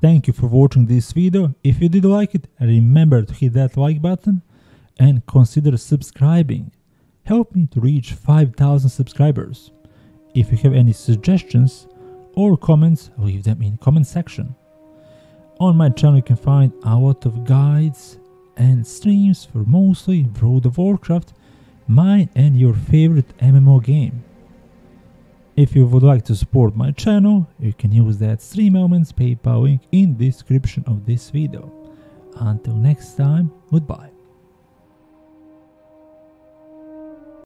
Thank you for watching this video. If you did like it, remember to hit that like button and consider subscribing. Help me to reach 5000 subscribers. If you have any suggestions or comments, leave them in comment section. On my channel you can find a lot of guides and streams for mostly World of Warcraft, mine and your favorite MMO game. If you would like to support my channel, you can use that Stream Elements PayPal link in description of this video. Until next time, goodbye.